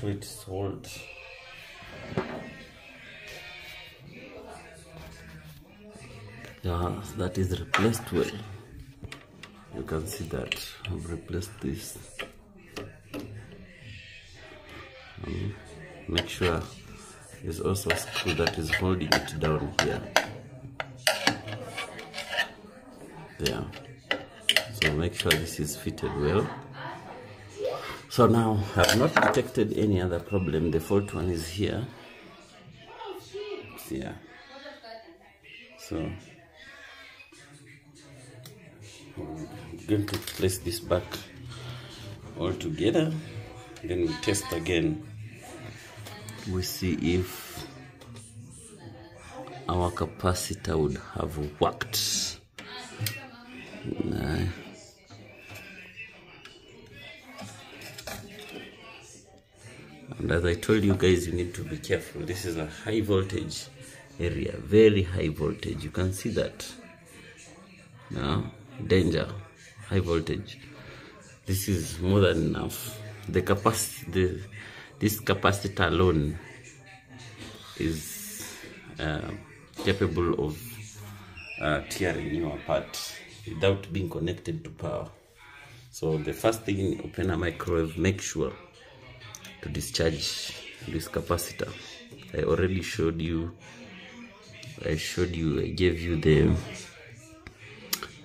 sure it's hold yeah that is replaced well. You can see that. I've replaced this. Um, make sure there's also a screw that is holding it down here. There so make sure this is fitted well so now I've not detected any other problem. The fault one is here. Yeah. So I'm going to place this back all together. Then we test again. We see if our capacitor would have worked. Nah. And as I told you guys you need to be careful. This is a high voltage area very high voltage. You can see that. Now danger. High voltage. This is more than enough. The capacity the, this capacitor alone is uh, capable of uh, tearing you apart without being connected to power. So the first thing open a microwave make sure to discharge this capacitor. I already showed you i showed you i gave you the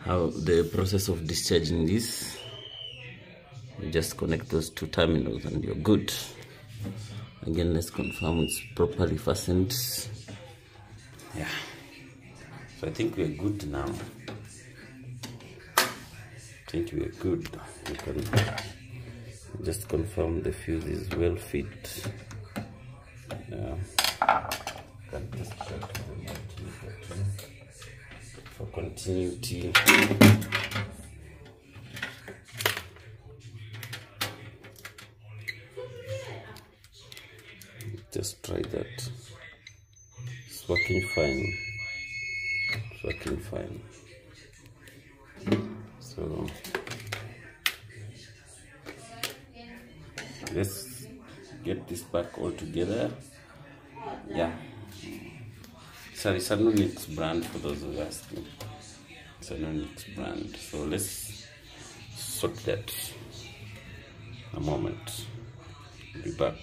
how the process of discharging this. You just connect those two terminals and you're good. Again let's confirm it's properly fastened. Yeah. So i think we're good now. I think we're good. Can just confirm the fuse is well fit. For continuity. Just try that. It's working fine. It's working fine. So let's get this back all together. Yeah. Sorry Sanonix brand for those who ask me. Sanonix brand. So let's sort that. A moment. Be back